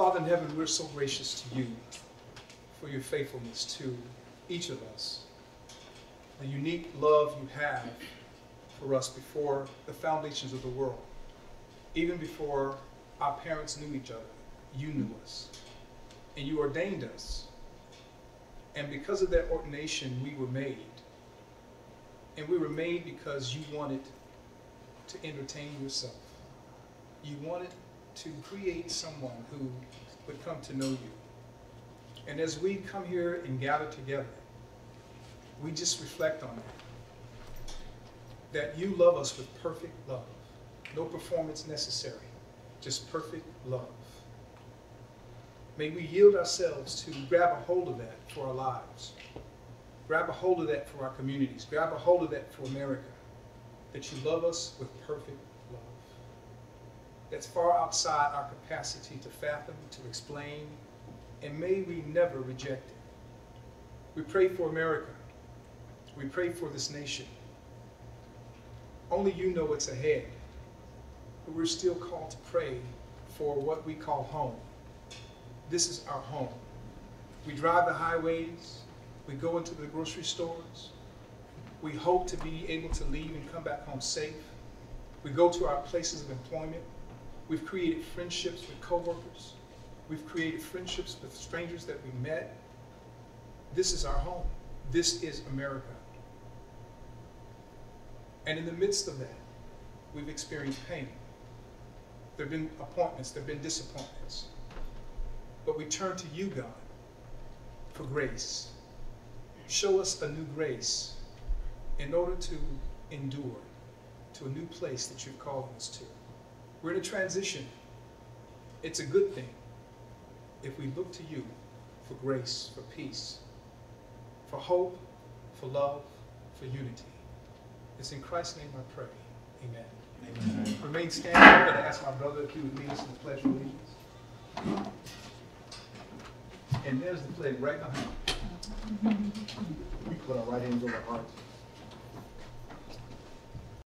Father in heaven, we're so gracious to you for your faithfulness to each of us. The unique love you have for us before the foundations of the world. Even before our parents knew each other, you knew us. And you ordained us. And because of that ordination, we were made. And we were made because you wanted to entertain yourself. You wanted to create someone who would come to know you. And as we come here and gather together, we just reflect on that. That you love us with perfect love. No performance necessary, just perfect love. May we yield ourselves to grab a hold of that for our lives. Grab a hold of that for our communities. Grab a hold of that for America. That you love us with perfect. That's far outside our capacity to fathom, to explain, and may we never reject it. We pray for America. We pray for this nation. Only you know what's ahead. But we're still called to pray for what we call home. This is our home. We drive the highways. We go into the grocery stores. We hope to be able to leave and come back home safe. We go to our places of employment. We've created friendships with coworkers. We've created friendships with strangers that we met. This is our home. This is America. And in the midst of that, we've experienced pain. There have been appointments, there have been disappointments. But we turn to you, God, for grace. Show us a new grace in order to endure to a new place that you've called us to. We're in a transition. It's a good thing if we look to you for grace, for peace, for hope, for love, for unity. It's in Christ's name I pray. Amen. Amen. Remain standing. I'm going to ask my brother if he would lead us in the pledge of allegiance. And there's the flag right behind. We put our right hands over our hearts.